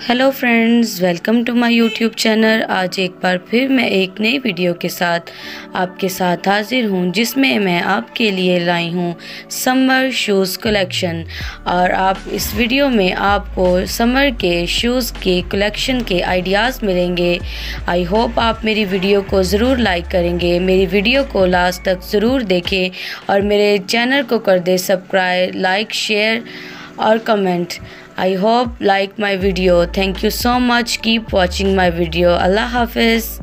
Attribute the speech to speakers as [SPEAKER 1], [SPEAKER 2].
[SPEAKER 1] Hello friends welcome to my YouTube channel आज एक बार फिर मैं एक नई वीडियो के साथ आपके साथ हाजिर हूँ, जिसमें मैं आपके लिए लाई हूँ समर शूज़ कलेक्शन और आप इस वीडियो में आपको समर के शूज़ के कलेक्शन के आइडियाज़ मिलेंगे। आई होप आप मेरी वीडियो को ज़रूर लाइक करेंगे। मेरी वीडियो को लास्ट तक ज़रूर देखें और मेरे चैनल को कर दे subscribe like share or comment. I hope like my video. Thank you so much. Keep watching my video. Allah Hafiz.